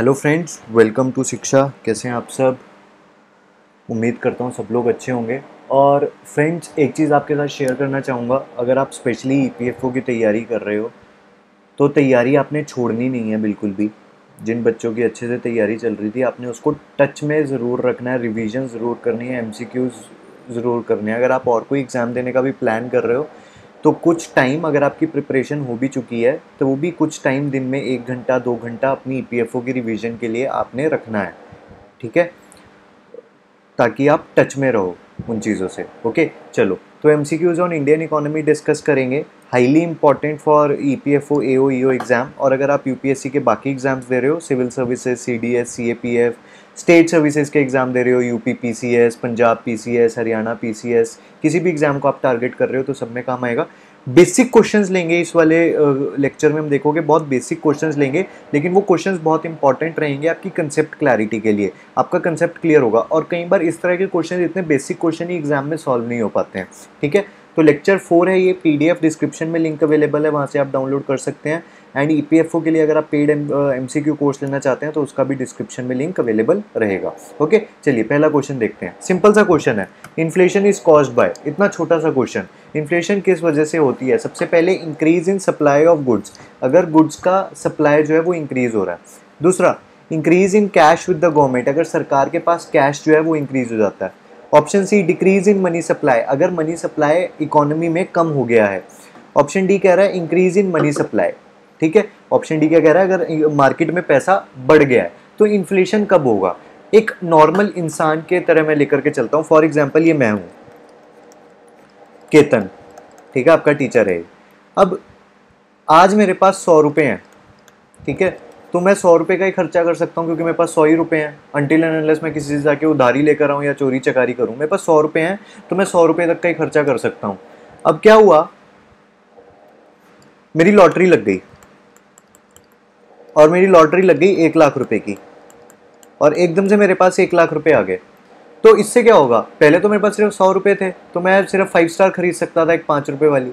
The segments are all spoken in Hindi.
हेलो फ्रेंड्स वेलकम टू शिक्षा कैसे हैं आप सब? उम्मीद करता हूँ सब लोग अच्छे होंगे। और फ्रेंड्स एक चीज़ आपके साथ शेयर करना चाहूँगा। अगर आप स्पेशली ईपीएफओ की तैयारी कर रहे हो तो तैयारी आपने छोड़नी नहीं है बिल्कुल भी। जिन बच्चों की अच्छे से तैयारी चल रही थी, आपने उसको टच में ज़रूर रखना है रिविज़न ज़रूर करनी है एम ज़रूर करनी है। अगर आप और कोई एग्ज़ाम देने का भी प्लान कर रहे हो तो कुछ टाइम अगर आपकी प्रिपरेशन हो भी चुकी है तो वो भी कुछ टाइम दिन में एक घंटा, दो घंटा अपनी ईपीएफओ की रिविज़न के लिए आपने रखना है, ठीक है? ताकि आप टच में रहो उन चीज़ों से ओके चलो तो M C Qs on Indian economy discuss करेंगे। Highly important for E P F O A O E O exam और अगर आप यू पी एस सी के बाकी एग्ज़ाम्स दे रहे हो civil services C D S C A P F state services के एग्ज़ाम दे रहे हो UP P C S Punjab P C S Haryana P C S किसी भी एग्ज़ाम को आप टारगेट कर रहे हो तो सब में काम आएगा। बेसिक क्वेश्चंस लेंगे इस वाले लेक्चर में हम देखोगे, बहुत बेसिक क्वेश्चंस लेंगे, लेकिन वो क्वेश्चंस बहुत इंपॉर्टेंट रहेंगे आपकी कंसेप्ट क्लैरिटी के लिए। आपका कंसेप्ट क्लियर होगा और कई बार इस तरह के क्वेश्चन इतने बेसिक क्वेश्चन ही एग्ज़ाम में सॉल्व नहीं हो पाते हैं, ठीक है? तो लेक्चर फोर है ये पीडीएफ डिस्क्रिप्शन में लिंक अवेलेबल है, वहाँ से आप डाउनलोड कर सकते हैं। एंड ई के लिए अगर आप पेड एम सी कोर्स लेना चाहते हैं तो उसका भी डिस्क्रिप्शन में लिंक अवेलेबल रहेगा। ओके चलिए, पहला क्वेश्चन देखते हैं। सिंपल सा क्वेश्चन है। इन्फ्लेशन इज़ कॉज्ड बाय इतना छोटा सा क्वेश्चन इन्फ्लेशन किस वजह से होती है? सबसे पहले increase in supply of goods अगर गुड्स का सप्लाई जो है, वो इंक्रीज हो रहा है। दूसरा increase in cash with the government अगर सरकार के पास कैश जो है, वो इंक्रीज हो जाता है। Option C decrease in money supply अगर मनी सप्लाई इकोनॉमी में कम हो गया है। ऑप्शन डी कह रहा है इंक्रीज इन मनी सप्लाई ठीक है? ऑप्शन डी क्या कह रहा है? अगर मार्केट में पैसा बढ़ गया है तो इन्फ्लेशन कब होगा? एक नॉर्मल इंसान के तरह मैं लेकर के चलता हूँ। फॉर एग्ज़ाम्पल ये मैं हूँ। केतन। ठीक है? आपका टीचर है। अब, आज मेरे पास सौ रुपये हैं। ठीक है? तो मैं सौ रुपये का ही खर्चा कर सकता हूँ, क्योंकि मेरे पास सौ ही रुपये हैं। अनटिल एंड अनलेस मैं किसी से जाके उधारी लेकर आऊँ या चोरी चकारी करूँ। मेरे पास सौ रुपये हैं तो मैं सौ रुपये तक का ही खर्चा कर सकता हूँ। अब क्या हुआ? मेरी लॉटरी लग गई। और मेरी लॉटरी लग गई एक लाख रुपए की। और एकदम से मेरे पास एक लाख रुपए आ गए। तो इससे क्या होगा? पहले तो मेरे पास सिर्फ़ सौ रुपये थे तो मैं सिर्फ़ फाइव स्टार खरीद सकता था एक पाँच रुपये वाली।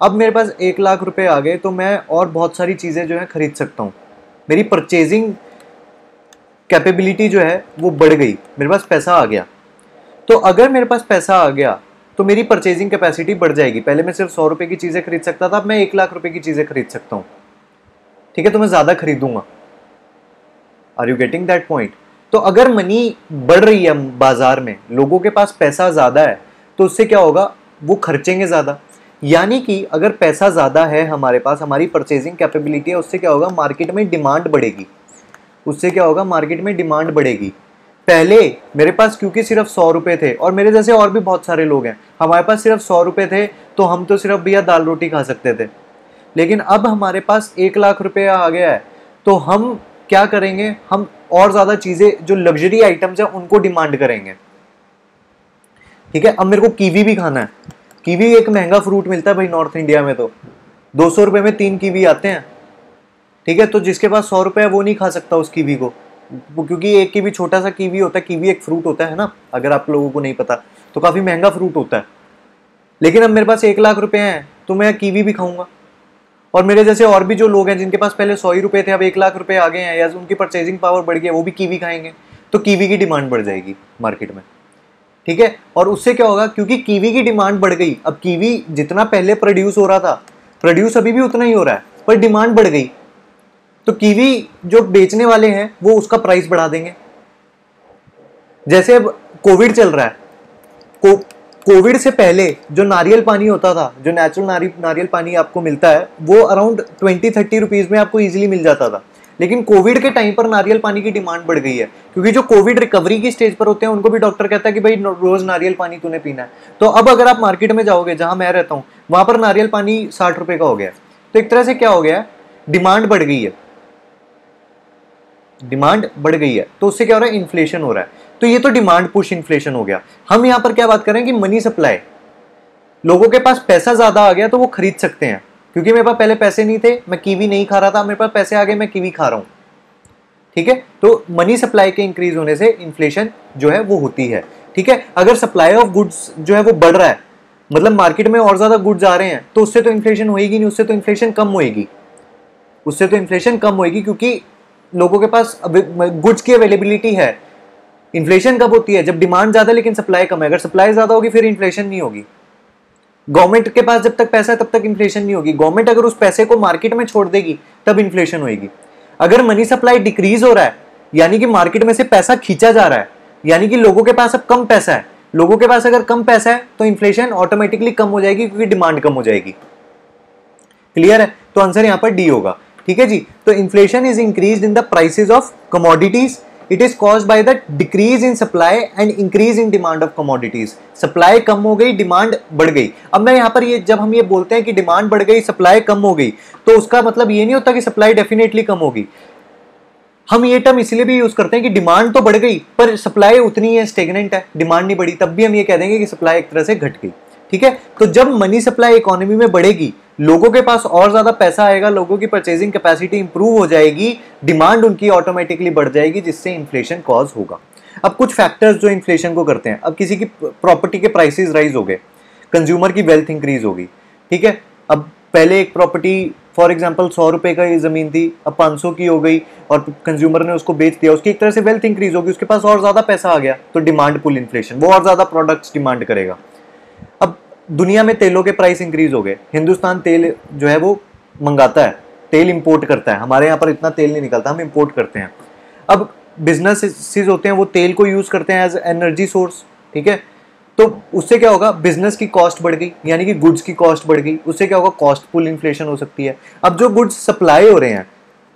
अब मेरे पास एक लाख रुपए आ गए तो मैं और बहुत सारी चीज़ें जो है खरीद सकता हूँ। मेरी परचेजिंग कैपेबिलिटी जो है, वो बढ़ गई। मेरे पास पैसा आ गया। तो अगर मेरे पास पैसा आ गया तो मेरी परचेजिंग कैपेसिटी बढ़ जाएगी। पहले मैं सिर्फ़ सौ रुपये की चीज़ें खरीद सकता था, अब मैं एक लाख रुपए की चीज़ें खरीद सकता हूँ। ठीक है तो मैं ज़्यादा खरीदूँगा। Are you getting that point तो अगर मनी बढ़ रही है बाज़ार में, लोगों के पास पैसा ज़्यादा है तो उससे क्या होगा? वो खर्चेंगे ज़्यादा। यानी कि अगर पैसा ज़्यादा है हमारे पास, हमारी परचेजिंग कैपेबिलिटी है, उससे क्या होगा? मार्केट में डिमांड बढ़ेगी। उससे क्या होगा? मार्केट में डिमांड बढ़ेगी। पहले मेरे पास क्योंकि सिर्फ़ सौ रुपये थे, और मेरे जैसे और भी बहुत सारे लोग हैं, हमारे पास सिर्फ़ सौ रुपये थे तो हम तो सिर्फ़ भैया दाल रोटी खा सकते थे। लेकिन अब हमारे पास एक लाख रुपये आ गया है। तो हम क्या करेंगे? हम और ज़्यादा चीज़ें, जो लग्जरी आइटम्स हैं, उनको डिमांड करेंगे। ठीक है? अब मेरे को कीवी भी खाना है। कीवी एक महँगा फ्रूट मिलता है भाई नॉर्थ इंडिया में तो। दो सौ रुपये में तीन कीवी आते हैं। ठीक है? तो जिसके पास सौ रुपये है, वो नहीं खा सकता उस कीवी को। क्योंकि एक कीवी छोटा सा कीवी होता है, कीवी एक फ्रूट होता है ना, अगर आप लोगों को नहीं पता तो काफ़ी महँगा फ्रूट होता है। लेकिन अब मेरे पास एक लाख रुपए हैं तो मैं कीवी भी खाऊँगा। और मेरे जैसे और भी जो लोग हैं, जिनके पास पहले सौ ही रुपये थे, अब एक लाख रुपए आ गए हैं, या उनकी परचेजिंग पावर बढ़ गई है, वो भी कीवी खाएँगे तो कीवी की डिमांड बढ़ जाएगी मार्केट में। ठीक है? और उससे क्या होगा, क्योंकि कीवी की डिमांड बढ़ गई, अब कीवी जितना पहले प्रोड्यूस हो रहा था प्रोड्यूस अभी भी उतना ही हो रहा है, पर डिमांड बढ़ गई। तो कीवी जो बेचने वाले हैं, वो उसका प्राइस बढ़ा देंगे। जैसे अब कोविड चल रहा है, को कोविड से पहले जो नारियल पानी होता था जो नेचुरल नारी, नारियल पानी आपको मिलता है वो अराउंड ट्वेंटी थर्टी रुपीज़ में आपको इजीली मिल जाता था। लेकिन कोविड के टाइम पर नारियल पानी की डिमांड बढ़ गई है क्योंकि जो कोविड रिकवरी की स्टेज पर होते हैं उनको भी डॉक्टर कहता है कि भाई रोज नारियल पानी तूने पीना है। तो अब अगर आप मार्केट में जाओगे जहाँ मैं रहता हूँ वहाँ पर नारियल पानी साठ रुपए का हो गया तो एक तरह से क्या हो गया डिमांड बढ़ गई है। डिमांड बढ़ गई है। तो उससे क्या हो रहा है? इन्फ्लेशन हो रहा है। तो ये तो डिमांड पुश इन्फ्लेशन हो गया। हम यहाँ पर क्या बात करें कि मनी सप्लाई लोगों के पास पैसा ज़्यादा आ गया तो वो खरीद सकते हैं। क्योंकि मेरे पास पहले पैसे नहीं थे, मैं कीवी नहीं खा रहा था, मेरे पास पैसे आ गए, मैं कीवी खा रहा हूँ। ठीक है? तो मनी सप्लाई के इंक्रीज होने से इन्फ्लेशन जो है वो होती है। ठीक है? अगर सप्लाई ऑफ़ गुड्स जो है वो बढ़ रहा है मतलब मार्केट में और ज़्यादा गुड्स आ रहे हैं तो उससे तो इन्फ्लेशन होएगी नहीं, उससे तो इन्फ्लेशन कम होएगी। उससे तो इन्फ्लेशन कम होएगी क्योंकि लोगों के पास गुड्स की अवेलेबिलिटी है। इन्फ्लेशन कब होती है? जब डिमांड ज़्यादा लेकिन सप्लाई कम है। अगर सप्लाई ज़्यादा होगी, फिर इन्फ्लेशन नहीं होगी। गवर्नमेंट के पास जब तक पैसा है, तब तक इन्फ्लेशन नहीं होगी। गवर्नमेंट अगर उस पैसे को मार्केट में छोड़ देगी, तब इन्फ्लेशन होगी अगर मनी सप्लाई डिक्रीज हो रहा है, यानी कि मार्केट में से पैसा खींचा जा रहा है, यानी कि लोगों के पास अब कम पैसा है, लोगों के पास अगर कम पैसा है तो इन्फ्लेशन ऑटोमेटिकली कम हो जाएगी, क्योंकि डिमांड कम हो जाएगी। क्लियर है? तो आंसर यहाँ पर डी होगा। ठीक है जी? तो inflation is increase in the prices of commodities it is cause by the decrease in supply and increase in demand of commodities supply कम हो गई डिमांड बढ़ गई। अब मैं यहाँ पर ये, जब हम ये बोलते हैं कि डिमांड बढ़ गई सप्लाई कम हो गई तो उसका मतलब ये नहीं होता कि सप्लाई डेफिनेटली कम होगी। हम ये टर्म इसलिए भी यूज़ करते हैं कि डिमांड तो बढ़ गई, पर सप्लाई उतनी है स्टेगनेंट है। डिमांड नहीं बढ़ी, तब भी हम ये कह देंगे कि सप्लाई एक तरह से घट गई। ठीक है? तो जब मनी सप्लाई इकोनॉमी में बढ़ेगी लोगों के पास और ज़्यादा पैसा आएगा, लोगों की परचेजिंग कैपेसिटी इंप्रूव हो जाएगी डिमांड उनकी ऑटोमेटिकली बढ़ जाएगी, जिससे इन्फ्लेशन कॉज होगा। अब कुछ फैक्टर्स जो इन्फ्लेशन को करते हैं। अब किसी की प्रॉपर्टी के प्राइसेस राइज हो गए कंज्यूमर की वेल्थ इंक्रीज होगी, ठीक है? अब पहले एक प्रॉपर्टी फॉर एग्ज़ाम्पल सौ रुपए का ज़मीन थी, अब पाँच सौ की हो गई, और कंज्यूमर ने उसको बेच दिया, उसकी एक तरह से वेल्थ इंक्रीज होगी, उसके पास और ज़्यादा पैसा आ गया तो डिमांड पुल इन्फ्लेशन वो और ज़्यादा प्रोडक्ट्स डिमांड करेगा। अब दुनिया में तेलों के प्राइस इंक्रीज हो गए। हिंदुस्तान तेल जो है वो मंगाता है, तेल इंपोर्ट करता है। हमारे यहाँ पर इतना तेल नहीं निकलता, हम इंपोर्ट करते हैं। अब बिज़नेस होते हैं, वो तेल को यूज़ करते हैं एज एनर्जी सोर्स ठीक है? तो उससे क्या होगा? बिज़नेस की कॉस्ट बढ़ गई, यानी कि गुड्स की कॉस्ट बढ़ गई। उससे क्या होगा? कॉस्ट पुल इन्फ्लेशन हो सकती है। अब जो गुड्स सप्लाई हो रहे हैं,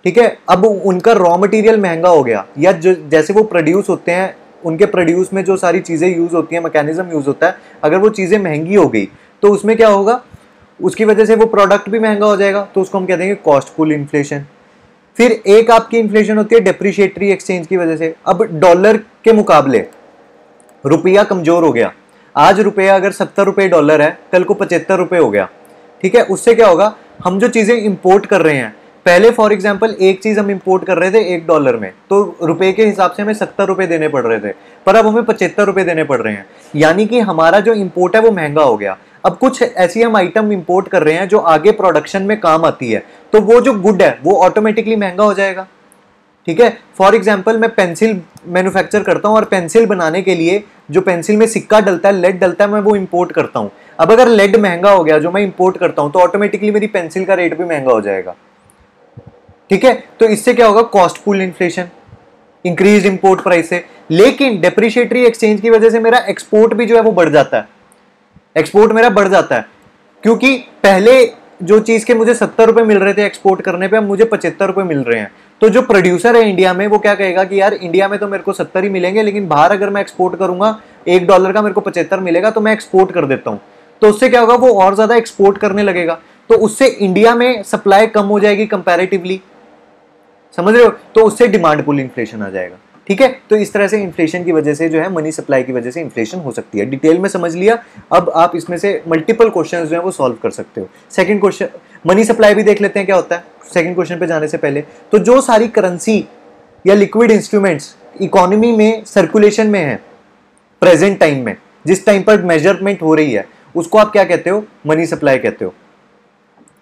ठीक है? अब उनका रॉ मटेरियल महँगा हो गया, या जो, जैसे वो प्रोड्यूस होते हैं उनके प्रोड्यूस में जो सारी चीज़ें यूज़ होती हैं मैकेनिज्म यूज़ होता है, अगर वो चीज़ें महँगी हो गई तो उसमें क्या होगा? उसकी वजह से वो प्रोडक्ट भी महँगा हो जाएगा तो उसको हम कहते हैं कॉस्ट पुल इन्फ्लेशन फिर एक आपकी इन्फ्लेशन होती है डेप्रिशिएटरी एक्सचेंज की वजह से। अब डॉलर के मुकाबले, रुपया कमज़ोर हो गया। आज रुपया अगर सत्तर रुपये डॉलर है, कल को पचहत्तर रुपये हो गया। ठीक है? उससे क्या होगा? हम जो चीज़ें इंपोर्ट कर रहे हैं पहले फॉर एग्ज़ाम्पल एक चीज़ हम इंपोर्ट कर रहे थे एक डॉलर में तो रुपए के हिसाब से हमें सत्तर रुपए देने पड़ रहे थे, पर अब हमें पचहत्तर रुपए देने पड़ रहे हैं। यानी कि हमारा जो इंपोर्ट है वो महँगा हो गया। अब कुछ ऐसी हम आइटम इंपोर्ट कर रहे हैं जो आगे प्रोडक्शन में काम आती है तो वो जो गुड है, वो ऑटोमेटिकली महँगा हो जाएगा। ठीक है? फॉर एग्ज़ाम्पल मैं पेंसिल मैन्युफैक्चर करता हूँ और पेंसिल बनाने के लिए जो पेंसिल में सिक्का डलता है लेड डलता है, मैं वो इंपोर्ट करता हूँ। अब अगर लेड महँगा हो गया, जो मैं इंपोर्ट करता हूँ तो ऑटोमेटिकली मेरी पेंसिल का रेट भी महँगा हो जाएगा। ठीक है? तो इससे क्या होगा? Cost pull inflation increase import price से लेकिन डेप्रिशिएटरी एक्सचेंज की वजह से मेरा एक्सपोर्ट भी जो है वो बढ़ जाता है। एक्सपोर्ट मेरा बढ़ जाता है। क्योंकि पहले जो चीज़ के मुझे सत्तर रुपए मिल रहे थे एक्सपोर्ट करने पे, अब मुझे पचहत्तर रुपए मिल रहे हैं। तो जो प्रोड्यूसर है इंडिया में, वो क्या कहेगा कि यार इंडिया में तो मेरे को सत्तर ही मिलेंगे, लेकिन बाहर अगर मैं एक्सपोर्ट करूँगा, एक डॉलर का मेरे को पचहत्तर मिलेगा तो मैं एक्सपोर्ट कर देता हूँ। तो उससे क्या होगा? वो और ज़्यादा एक्सपोर्ट करने लगेगा। तो उससे इंडिया में सप्लाई कम हो जाएगी कंपेरेटिवली समझ रहे हो? तो उससे डिमांड पुल इन्फ्लेशन आ जाएगा। ठीक है? तो इस तरह से इन्फ्लेशन की वजह से जो है मनी सप्लाई की वजह से इन्फ्लेशन हो सकती है। डिटेल में समझ लिया? अब आप इसमें से मल्टीपल क्वेश्चन जो है वो सॉल्व कर सकते हो। सेकंड क्वेश्चन मनी सप्लाई भी देख लेते हैं, क्या होता है? सेकंड क्वेश्चन पे जाने से पहले तो जो सारी करेंसी या लिक्विड इंस्ट्रूमेंट्स इकोनॉमी में सर्कुलेशन में है प्रेजेंट टाइम में, जिस टाइम पर मेज़रमेंट हो रही है, उसको आप क्या कहते हो? मनी सप्लाई कहते हो।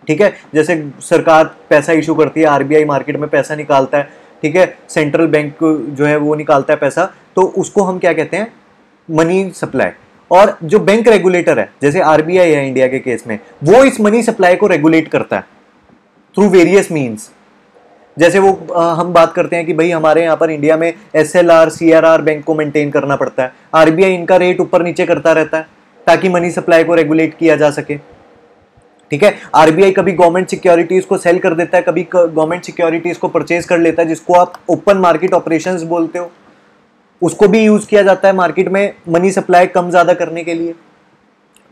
ठीक है? जैसे सरकार पैसा इशू करती है आरबीआई मार्केट में पैसा निकालता है ठीक है? सेंट्रल बैंक जो है वो निकालता है पैसा तो उसको हम क्या कहते हैं? मनी सप्लाई और जो बैंक रेगुलेटर है जैसे आरबीआई है इंडिया के केस में वो इस मनी सप्लाई को रेगुलेट करता है थ्रू वेरियस मीन्स जैसे वो आ, हम बात करते हैं कि भाई हमारे यहाँ पर इंडिया में S L R C R R bank को मेंटेन करना पड़ता है। आरबीआई इनका रेट ऊपर नीचे करता रहता है ताकि मनी सप्लाई को रेगुलेट किया जा सके। ठीक है? आरबीआई कभी गवर्नमेंट सिक्योरिटीज को सेल कर देता है, कभी गवर्नमेंट सिक्योरिटीज को परचेज कर लेता है, जिसको आप ओपन मार्केट ऑपरेशंस बोलते हो। उसको भी यूज़ किया जाता है मार्केट में मनी सप्लाई कम ज़्यादा करने के लिए।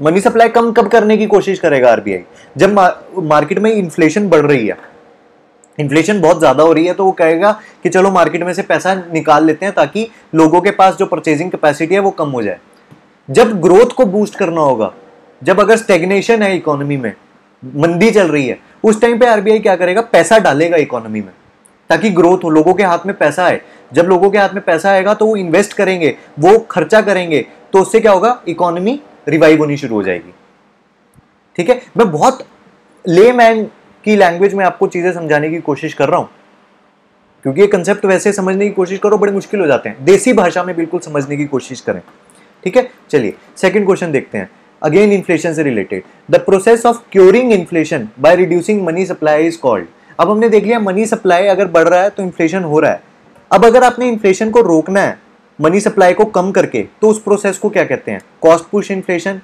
मनी सप्लाई कम कब करने की कोशिश करेगा आरबीआई जब मार्केट में इन्फ्लेशन बढ़ रही है। इन्फ्लेशन बहुत ज़्यादा हो रही है तो वो कहेगा कि चलो मार्केट में से पैसा निकाल लेते हैं ताकि लोगों के पास जो परचेजिंग कैपेसिटी है, वो कम हो जाए। जब ग्रोथ को बूस्ट करना होगा, जब अगर स्टेग्नेशन है इकोनॉमी में मंदी चल रही है। उस टाइम पे आरबीआई क्या करेगा? पैसा डालेगा इकोनॉमी में, ताकि ग्रोथ हो, लोगों के हाथ में पैसा आए। जब लोगो के हाथ में पैसा आएगा तो वो इन्वेस्ट करेंगे, वो खर्चा करेंगे तो उससे क्या होगा? इकोनॉमी रिवाइव होनी शुरू हो जाएगी। ठीक है? मैं बहुत ले मैन की लैंग्वेज में आपको चीज़ें समझाने की कोशिश कर रहा हूँ। क्योंकि ये कंसेप्ट वैसे समझने की कोशिश करो, बड़े मुश्किल हो जाते हैं। देसी भाषा में बिल्कुल समझने की कोशिश करें। ठीक है? चलिए सेकंड क्वेश्चन देखते हैं। अगेन इन्फ्लेशन से related the process of curing inflation by reducing money supply is called अब हमने देख लिया मनी सप्लाई अगर बढ़ रहा है तो इन्फ्लेशन हो रहा है. अब अगर आपने इन्फ्लेशन को रोकना है मनी सप्लाई को कम करके तो उस प्रोसेस को क्या कहते हैं? Cost push inflation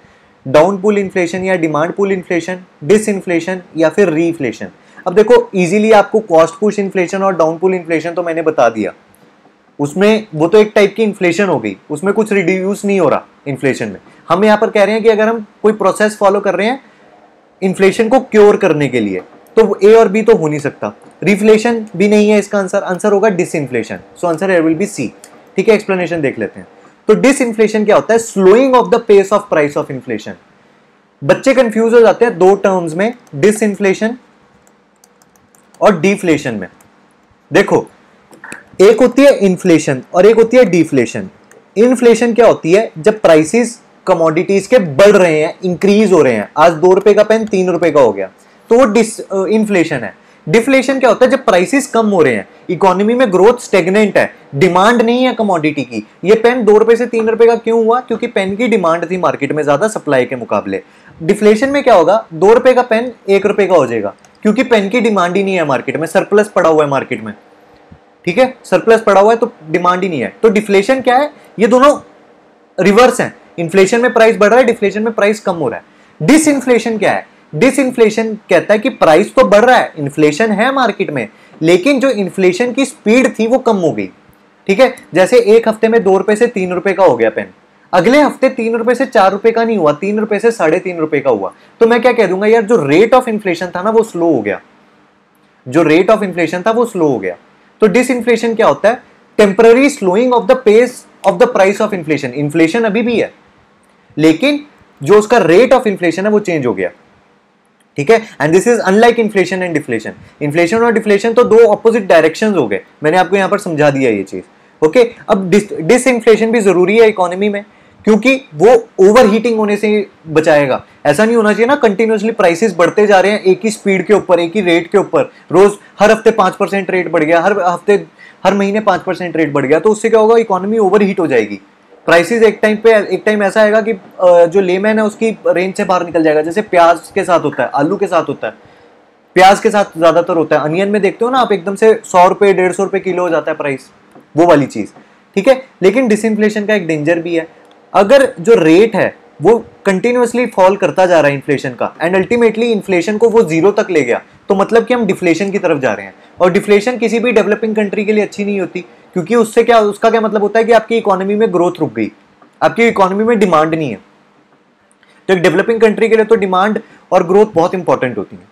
down pull inflation या demand pull inflation disinflation या फिर रीफ्लेशन अब देखो इजीली आपको कॉस्ट पुश इन्फ्लेशन और डाउन पुल इन्फ्लेशन तो मैंने बता दिया. उसमें वो तो एक टाइप की इन्फ्लेशन हो गई. उसमें कुछ रिड्यूस नहीं हो रहा इन्फ्लेशन में. हम यहाँ पर कह रहे हैं कि अगर हम कोई प्रोसेस फॉलो कर रहे हैं इन्फ्लेशन को क्योर करने के लिए तो ए और बी तो हो नहीं सकता। रिफ्लेशन भी नहीं है इसका आंसर आंसर होगा disinflation so answer will be C ठीक है एक्सप्लेनेशन देख लेते हैं। तो डिसइन्फ्लेशन क्या होता है? Slowing of the pace of price of inflation बच्चे कंफ्यूज हो जाते हैं दो टर्म्स में डिसइन्फ्लेशन और डिफ्लेशन में। देखो, एक होती है इन्फ्लेशन और एक होती है डिफ्लेशन इन्फ्लेशन क्या होती है? जब प्राइसेस कमोडिटीज के बढ़ रहे हैं इंक्रीज हो रहे हैं। आज दो रुपए का पेन तीन रुपए का हो गया। तो वो डिस इन्फ्लेशन है। डिफ्लेशन क्या होता है? जब प्राइसेस कम हो रहे हैं इकोनॉमी में ग्रोथ स्टेगनेंट है डिमांड नहीं है कमोडिटी की, ये पेन दो रुपए से तीन रुपए का क्यों हुआ? क्योंकि पेन की डिमांड थी मार्केट में ज़्यादा सप्लाई के मुकाबले। डिफ्लेशन में क्या होगा? दो रुपए का पेन एक रुपए का हो जाएगा, क्योंकि पेन की डिमांड ही नहीं है मार्केट में सरप्लस पड़ा हुआ है मार्केट में। ठीक है? सरप्लस पड़ा हुआ है तो डिमांड ही नहीं है। तो डिफ्लेशन क्या है? ये दोनों रिवर्स है। इन्फ्लेशन में प्राइस बढ़ रहा है डिफ्लेशन में प्राइस कम हो रहा है। डिसइन्फ्लेशन क्या है? डिसइन्फ्लेशन कहता है कि प्राइस तो बढ़ रहा है इन्फ्लेशन है मार्केट में, लेकिन जो इन्फ्लेशन की स्पीड थी वो कम हो गई। ठीक है? जैसे एक हफ़्ते में दो रुपए से तीन रुपए का हो गया पेन अगले हफ़्ते तीन रुपए से चार रुपए का नहीं हुआ, तीन रुपए से साढ़े तीन रुपए का हुआ। तो मैं क्या कह दूँगा यार, जो रेट ऑफ़ इन्फ्लेशन था ना, वो स्लो हो गया। जो रेट ऑफ़ इन्फ्लेशन था, वो स्लो हो गया। तो डिस इन्फ्लेशन क्या होता है? Temporary slowing of the pace of the price of inflation inflation अभी भी है। लेकिन जो उसका रेट ऑफ़ इन्फ्लेशन है, वो चेंज हो गया। ठीक है? And this is unlike inflation and deflation inflation और डिफ्लेशन तो दो ऑपोजिट डायरेक्शन हो गए। मैंने आपको यहाँ पर समझा दिया ये चीज़। Okay okay? अब डिस इन्फ्लेशन भी ज़रूरी है इकोनॉमी में, क्योंकि वो ओवर हीटिंग होने से बचाएगा। ऐसा नहीं होना चाहिए ना कंटिन्यूसली प्राइसेस बढ़ते जा रहे हैं, एक ही स्पीड के ऊपर, एक ही रेट के ऊपर। रोज हर हफ़्ते पाँच परसेंट रेट बढ़ गया, हर हफ़्ते, हर महीने पाँच परसेंट रेट बढ़ गया तो उससे क्या होगा? इकोनॉमी ओवर हीट हो जाएगी। प्राइसेस एक टाइम पे, एक टाइम ऐसा आएगा कि जो लेमैन है उसकी रेंज से बाहर निकल जाएगा। जैसे प्याज के साथ होता है, आलू के साथ होता है। प्याज के साथ ज़्यादातर होता है। अनियन में देखते हो ना आप, एकदम से सौ रुपए, डेढ़ सौ रुपए किलो हो जाता है प्राइस वो वाली चीज़, ठीक है? लेकिन डिसइन्फ्लेशन का एक डेंजर भी है। अगर जो रेट है, वो कंटिन्यूसली फॉल करता जा रहा है इन्फ्लेशन का एंड अल्टीमेटली इन्फ्लेशन को वो ज़ीरो तक ले गया तो मतलब कि हम डिफ्लेशन की तरफ़ जा रहे हैं। और डिफ्लेशन किसी भी डेवलपिंग कंट्री के लिए अच्छी नहीं होती। क्योंकि उससे क्या, उसका क्या मतलब होता है कि आपकी इकोनॉमी में ग्रोथ रुक गई। आपकी इकोनॉमी में डिमांड नहीं है। तो एक डेवलपिंग कंट्री के लिए तो डिमांड और ग्रोथ बहुत इंपॉर्टेंट होती है।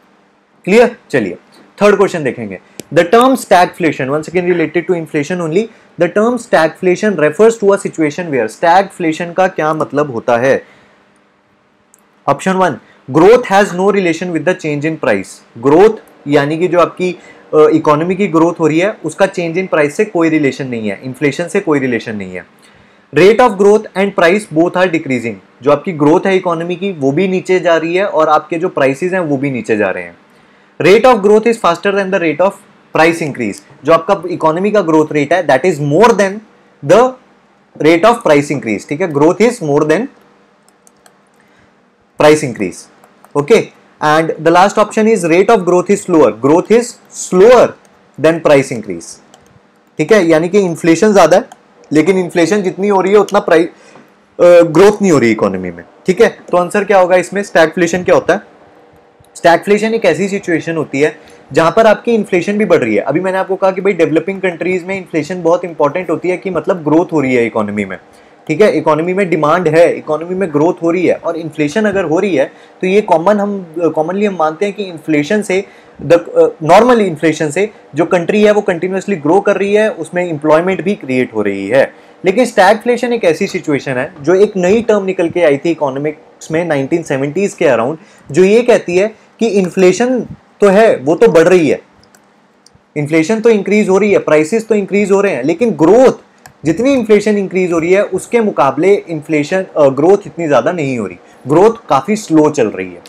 क्लियर चलिए थर्ड क्वेश्चन देखेंगे। The term stagflation once again related to inflation only, the term stagflation refers to a situation where stagflation का क्या मतलब होता है? Option one growth has no relation with the change in price growth यानी कि जो आपकी इकोनॉमी की ग्रोथ हो रही है, उसका चेंज इन प्राइस से कोई रिलेशन नहीं है इन्फ्लेशन से कोई रिलेशन नहीं है। Rate of growth and price both are decreasing जो आपकी ग्रोथ है इकोनॉमी की, वो भी नीचे जा रही है और आपके जो प्राइसेस हैं, वो भी नीचे जा रहे हैं। Rate of growth is faster than the rate of price increase जो आपका इकोनॉमी का ग्रोथ रेट है that is more than the rate of price increase ठीक है? Growth is more than price increase okay and the last option is rate of growth is slower growth is slower than price increase ठीक है? यानी कि इन्फ्लेशन ज़्यादा है, लेकिन इन्फ्लेशन जितनी हो रही है, उतना प्राइस ग्रोथ नहीं हो रही इकोनॉमी में। ठीक है? तो आंसर क्या होगा इसमें? स्टैगफ्लेशन क्या होता है? स्टैगफ्लेशन एक ऐसी सिचुएशन होती है, जहाँ पर आपकी इन्फ्लेशन भी बढ़ रही है। अभी मैंने आपको कहा कि भाई डेवलपिंग कंट्रीज़ में इन्फ्लेशन बहुत इंपॉर्टेंट होती है कि मतलब ग्रोथ हो रही है इकोनॉमी में। ठीक है इकोनॉमी में डिमांड है इकोनॉमी में ग्रोथ हो रही है और इन्फ्लेशन अगर हो रही है तो ये कॉमन हम कॉमनली हम मानते हैं कि इन्फ्लेशन से द नॉर्मल इन्फ्लेशन से जो कंट्री है, वो कंटिन्यूसली ग्रो कर रही है, उसमें इंप्लॉयमेंट भी क्रिएट हो रही है। लेकिन स्टैगफ्लेशन एक ऐसी सिचुएशन है, जो एक नई टर्म निकल के आई थी इकोनॉमिक्स में 1970s के अराउंड जो ये कहती है कि इन्फ्लेशन तो है, वो तो बढ़ रही है। इन्फ्लेशन तो इंक्रीज हो रही है प्राइसेस तो इंक्रीज हो रहे हैं, लेकिन ग्रोथ जितनी इन्फ्लेशन इंक्रीज हो रही है, उसके मुकाबले इन्फ्लेशन ग्रोथ इतनी ज़्यादा नहीं हो रही। ग्रोथ काफ़ी स्लो चल रही है।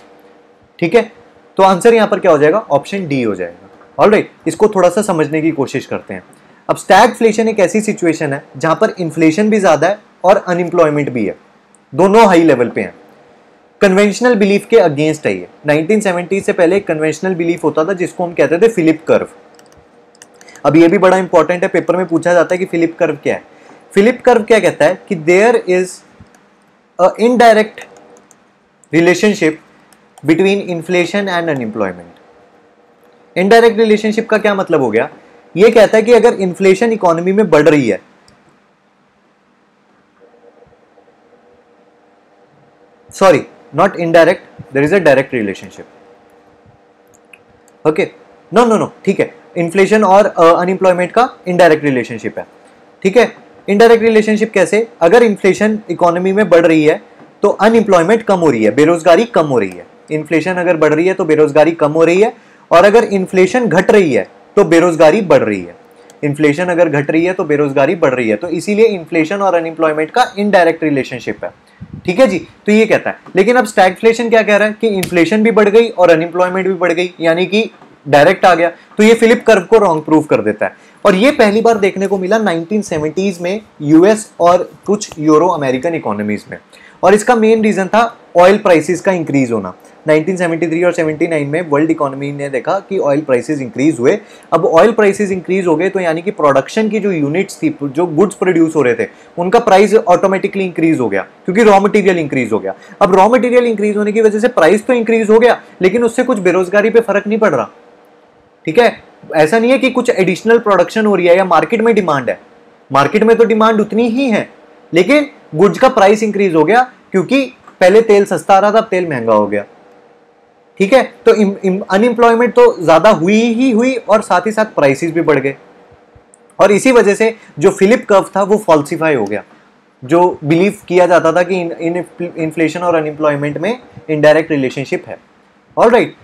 ठीक है? तो आंसर यहाँ पर क्या हो जाएगा? ऑप्शन डी हो जाएगा। ऑल राइट इसको थोड़ा सा समझने की कोशिश करते हैं। अब स्टैगफ्लेशन एक ऐसी सिचुएशन है, जहाँ पर इन्फ्लेशन भी ज़्यादा है और अनएम्प्लॉयमेंट भी है। दोनों हाई लेवल पे हैं। कन्वेंशनल बिलीफ के अगेंस्ट है ये। 1970 से पहले कन्वेंशनल बिलीफ होता था, जिसको हम कहते थे फिलिप कर्व अब ये भी बड़ा इंपॉर्टेंट है पेपर में पूछा जाता है कि फिलिप कर्व क्या है। फिलिप कर्व क्या कहता है कि there is a indirect relationship between inflation and unemployment indirect relationship का क्या मतलब हो गया? ये कहता है कि अगर इन्फ्लेशन इकोनॉमी में बढ़ रही है sorry not indirect there is a direct relationship okay no no no ठीक है। इन्फ्लेशन और अनएम्प्लॉयमेंट uh, का इनडायरेक्ट रिलेशनशिप है। ठीक है? इनडायरेक्ट रिलेशनशिप कैसे? अगर इन्फ्लेशन इकोनॉमी में बढ़ रही है तो अनएम्प्लॉयमेंट कम हो रही है बेरोजगारी कम हो रही है। इन्फ्लेशन अगर बढ़ रही है तो बेरोजगारी कम हो रही है। और अगर इन्फ्लेशन घट रही है तो बेरोजगारी बढ़ रही है। इन्फ्लेशन अगर घट रही है तो बेरोजगारी बढ़ रही है। तो इसीलिए इन्फ्लेशन और अनएम्प्लॉयमेंट का इनडायरेक्ट रिलेशनशिप है। ठीक है जी? तो ये कहता है। लेकिन अब स्टैगफ्लेशन क्या कह रहा है? कि इन्फ्लेशन भी बढ़ गई और अनएम्प्लॉयमेंट भी बढ़ गई। यानी कि डायरेक्ट आ गया तो ये फिलिप कर्व को रॉन्ग प्रूव कर देता है। और ये पहली बार देखने को मिला 1970s में यूएस और कुछ यूरो अमेरिकन इकोनॉमीज में। और इसका मेन रीजन था ऑयल प्राइसेस का इंक्रीज होना। 1973 और 79 में वर्ल्ड इकोनॉमी ने देखा कि ऑयल प्राइसेस इंक्रीज हुए। अब ऑयल प्राइसेस इंक्रीज हो गए तो यानी कि प्रोडक्शन की जो यूनिट्स थी, जो गुड्स प्रोड्यूस हो रहे थे, उनका प्राइस ऑटोमेटिकली इंक्रीज हो गया, क्योंकि रॉ मटेरियल इंक्रीज हो गया। अब रॉ मटेरियल इंक्रीज होने की वजह से प्राइस तो इंक्रीज हो गया, लेकिन उससे कुछ बेरोजगारी पे फ़र्क नहीं पड़ रहा। ठीक है? ऐसा नहीं है कि कुछ एडिशनल प्रोडक्शन हो रही है या मार्केट में डिमांड है। मार्केट में तो डिमांड उतनी ही है, लेकिन गुड्स का प्राइस इंक्रीज हो गया क्योंकि पहले तेल सस्ता आ रहा था, अब तेल महँगा हो गया। ठीक है? तो अनएम्प्लॉयमेंट तो ज़्यादा हुई ही हुई और साथ ही साथ प्राइसेस भी बढ़ गए। और इसी वजह से जो फिलिप कर्व था, वो फॉल्सिफाई हो गया। जो बिलीव किया जाता था कि इन इन्फ्लेशन और अनएम्प्लॉयमेंट में इनडायरेक्ट रिलेशनशिप है। ऑल राइट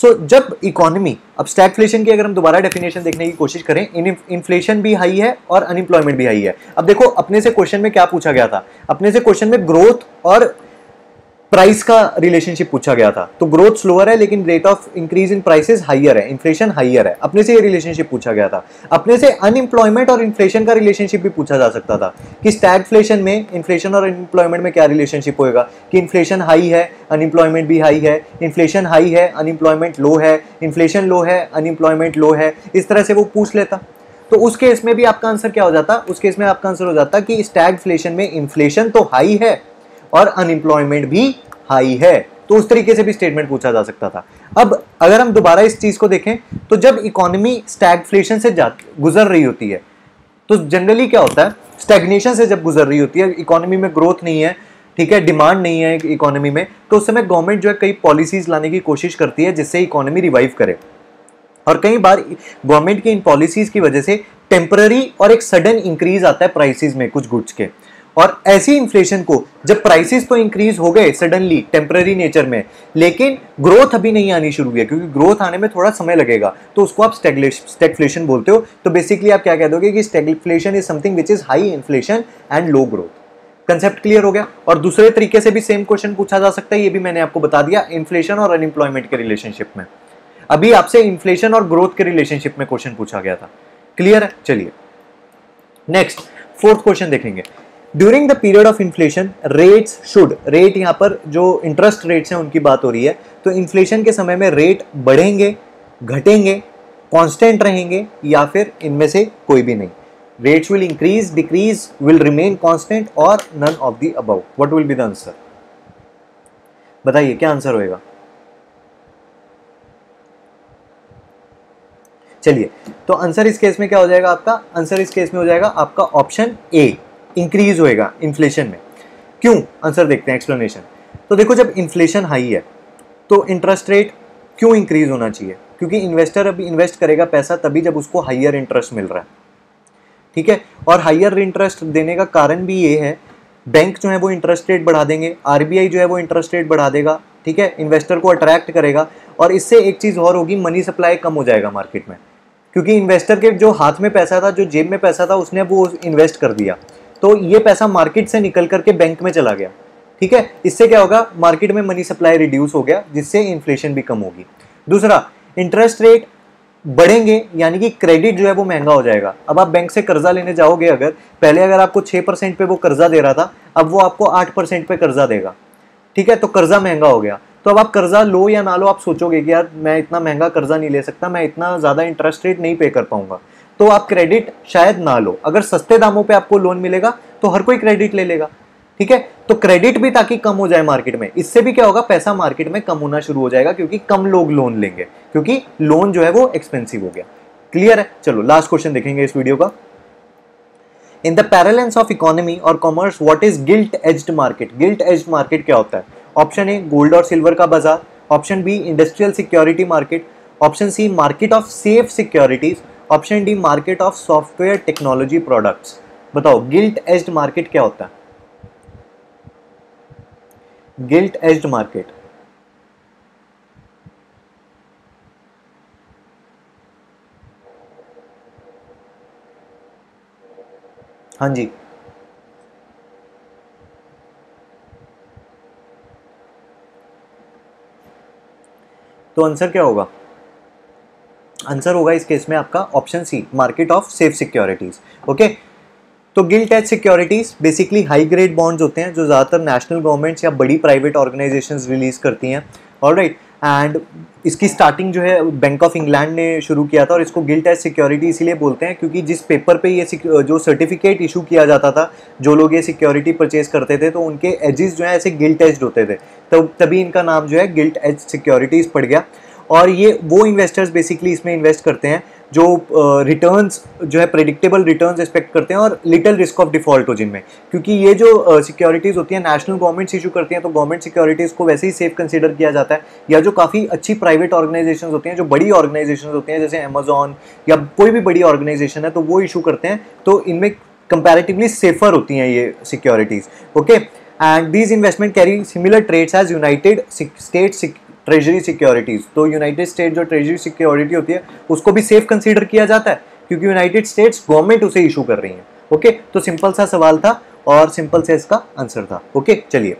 सो so, जब इकोनॉमी अब स्टैगफ्लेशन की अगर हम दोबारा डेफिनेशन देखने की कोशिश करें इन्फ्लेशन भी हाई है और अनएम्प्लॉयमेंट भी हाई है। अब देखो अपने से क्वेश्चन में क्या पूछा गया था? अपने से क्वेश्चन में ग्रोथ और प्राइस का रिलेशनशिप पूछा गया था। तो ग्रोथ स्लोअर है, लेकिन rate of increase in prices higher है इन्फ्लेशन हाइयर है। अपने से ये रिलेशनशिप पूछा गया था। अपने से अनएम्प्लॉयमेंट और इन्फ्लेशन का रिलेशनशिप भी पूछा जा सकता था कि स्टैगफ्लेशन में इन्फ्लेशन और अनएम्प्लॉयमेंट में क्या रिलेशनशिप होएगा? कि इन्फ्लेशन हाई है अनएम्प्लॉयमेंट भी हाई है इन्फ्लेशन हाई है अनएम्प्लॉयमेंट लो है इन्फ्लेशन लो है अनएम्प्लॉयमेंट लो है, इस तरह से वो पूछ लेता। तो उस केस में भी आपका आंसर क्या हो जाता? उस केस में आपका आंसर हो जाता कि स्टैगफ्लेशन में इन्फ्लेशन तो हाई है और अनएम्प्लॉयमेंट भी हाई है। तो उस तरीके से भी स्टेटमेंट पूछा जा सकता था। अब अगर हम दोबारा इस चीज़ को देखें तो जब इकोनॉमी स्टैगफ्लेशन से गुजर रही होती है तो जनरली क्या होता है? स्टैग्नेशन से जब गुजर रही होती है इकोनॉमी में ग्रोथ नहीं है, ठीक है? डिमांड नहीं है इकोनॉमी में तो उस समय गवर्नमेंट जो है, कई पॉलिसीज़ लाने की कोशिश करती है, जिससे इकोनॉमी रिवाइव करे। और कई बार गवर्नमेंट की इन पॉलिसीज़ की वजह से टेम्पररी और एक सडन इंक्रीज आता है प्राइसेस में कुछ गुड्स के। और ऐसी इन्फ्लेशन को, जब प्राइसेस तो इंक्रीज हो गए सडनली टेम्पररी नेचर में, लेकिन ग्रोथ अभी नहीं आनी शुरू हुई है, क्योंकि ग्रोथ आने में थोड़ा समय लगेगा। तो उसको आप स्टेगफ्लेशन बोलते हो। तो बेसिकली आप क्या कह दोगे कि stagflation is something which is high inflation and low growth concept clear हो गया? और दूसरे तरीके से भी सेम क्वेश्चन पूछा जा सकता है, ये भी मैंने आपको बता दिया इन्फ्लेशन और अनएम्प्लॉयमेंट के रिलेशनशिप में। अभी आपसे इन्फ्लेशन और ग्रोथ के रिलेशनशिप में क्वेश्चन पूछा गया था। क्लियर है? चलिए। नेक्स्ट फोर्थ क्वेश्चन देखेंगे। During the period of inflation rates should rate यहाँ पर जो इंटरेस्ट रेट्स हैं, उनकी बात हो रही है तो इन्फ्लेशन के समय में रेट बढ़ेंगे, घटेंगे कांस्टेंट रहेंगे या फिर इनमें से कोई भी नहीं। Rates will increase decrease will remain constant और none of the above what will be the answer बताइए, क्या आंसर होएगा? चलिए तो आंसर इस केस में क्या हो जाएगा आपका? आंसर इस केस में हो जाएगा आपका ऑप्शन ए इंक्रीज होएगा इन्फ्लेशन में। क्यों? आंसर देखते हैं एक्सप्लेनेशन तो देखो, जब इन्फ्लेशन हाई है तो इंटरेस्ट रेट क्यों इंक्रीज होना चाहिए? क्योंकि इन्वेस्टर अभी इन्वेस्ट करेगा पैसा तभी जब उसको हाइयर इंटरेस्ट मिल रहा है। ठीक है? और हाइयर इंटरेस्ट देने का कारण भी ये है बैंक जो है वो इंटरेस्ट रेट बढ़ा देंगे आरबीआई जो है वो इंटरेस्ट रेट बढ़ा देगा, ठीक है? इन्वेस्टर को अट्रैक्ट करेगा, और इससे एक चीज़ और होगी मनी सप्लाई कम हो जाएगा मार्केट में। क्योंकि इन्वेस्टर के जो हाथ में पैसा था, जो जेब में पैसा था, उसने वो इन्वेस्ट कर दिया। तो ये पैसा मार्केट से निकल करके बैंक में चला गया। ठीक है? इससे क्या होगा? मार्केट में मनी सप्लाई रिड्यूस हो गया, जिससे इन्फ्लेशन भी कम होगी। दूसरा इंटरेस्ट रेट बढ़ेंगे, यानी कि क्रेडिट जो है वो महँगा हो जाएगा। अब आप बैंक से कर्जा लेने जाओगे अगर, पहले अगर आपको छः परसेंट पे वो कर्जा दे रहा था, अब वो आपको आठ परसेंट पे कर्जा देगा। ठीक है? तो कर्जा महँगा हो गया। तो अब आप कर्जा लो या ना लो, आप सोचोगे कि यार, मैं इतना महँगा कर्जा नहीं ले सकता, मैं इतना ज़्यादा इंटरेस्ट रेट नहीं पे कर पाऊँगा। तो आप क्रेडिट शायद ना लो। अगर सस्ते दामों पे आपको लोन मिलेगा तो हर कोई क्रेडिट ले लेगा। ठीक है? तो क्रेडिट भी ताकि कम हो जाए मार्केट में। इससे भी क्या होगा, पैसा मार्केट में कम होना शुरू हो जाएगा, क्योंकि कम लोग लोन लेंगे। क्योंकि लोन जो है वो एक्सपेंसिव हो गया। क्लियर है? चलो लास्ट क्वेश्चन देखेंगे इस वीडियो का। In the parlance of economy और commerce what is gilt edged market gilt edged market क्या होता है? ऑप्शन ए गोल्ड और सिल्वर का बाज़ार। Option B industrial security market option C market of safe securities option D, market of software technology products. बताओ, गिल्ट एज्ड मार्केट क्या होता है? Gilt edged market. हाँ जी। तो आंसर क्या होगा? आंसर होगा इस केस में आपका option C, market of safe securities, okay? तो Gill edged securities, basically high grade bonds होते हैं, जो ज़्यादातर नेशनल गवर्नमेंट्स या बड़ी प्राइवेट ऑर्गेनाइजेशन रिलीज़ करती हैं और राइट एंड इसकी स्टार्टिंग जो है बैंक ऑफ़ इंग्लैंड ने शुरू किया था और इसको गिल्ट एज सिक्योरिटी इसीलिए बोलते हैं, क्योंकि जिस पेपर पे ये जो सर्टिफिकेट इशू किया जाता था, जो लोग ये सिक्योरिटी परचेज करते थे तो उनके एजिस जो है ऐसे गिल्ट एज होते थे। तो तभी इनका नाम जो है, गिल्ट एज सिक्योरिटीज़ पड़ गया। और ये वो इन्वेस्टर्स बेसिकली इसमें इन्वेस्ट करते हैं जो रिटर्न्स जो है प्रेडिक्टेबल रिटर्न्स एक्सपेक्ट करते हैं और लिटिल रिस्क ऑफ़ डिफ़ॉल्ट हो जिनमें। क्योंकि ये जो सिक्योरिटीज़ uh, होती हैं नेशनल गवर्नमेंट्स इशू करती हैं तो गवर्नमेंट सिक्योरिटीज़ को वैसे ही सेफ़ कंसिडर किया जाता है। या जो काफ़ी अच्छी प्राइवेट ऑर्गेनाइजेशन होती हैं जो बड़ी ऑर्गेनाइजेशन होती हैं जैसे अमेजोन या कोई भी बड़ी ऑर्गेनाइजेशन है तो वो इशू करते हैं तो इनमें कंपेरेटिवली सेफर होती हैं ये securities okay and these investment carry similar trades as United State treasury securities. तो यूनाइटेड स्टेट जो ट्रेजरी सिक्योरिटी होती है, उसको भी सेफ़ कंसीडर किया जाता है, क्योंकि यूनाइटेड स्टेट्स गवर्नमेंट उसे इशू कर रही है। ओके? तो सिंपल सा सवाल था और सिंपल से इसका आंसर था। ओके? चलिए।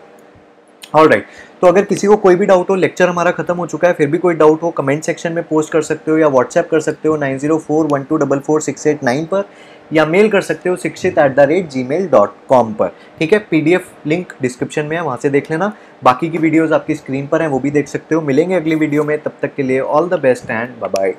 ऑल राइट तो अगर किसी को कोई भी डाउट हो लेक्चर हमारा खत्म हो चुका है, फिर भी कोई डाउट हो कमेंट सेक्शन में पोस्ट कर सकते हो या व्हाट्सएप कर सकते हो nine zero four one two double four six eight nine पर। या मेल कर सकते हो Shikshit at the rate G mail dot com पर। ठीक है? P D F link description में है, वहाँ से देख लेना। बाकी की वीडियोज़ आपकी स्क्रीन पर हैं, वो भी देख सकते हो। मिलेंगे अगली वीडियो में, तब तक के लिए all the best and bye bye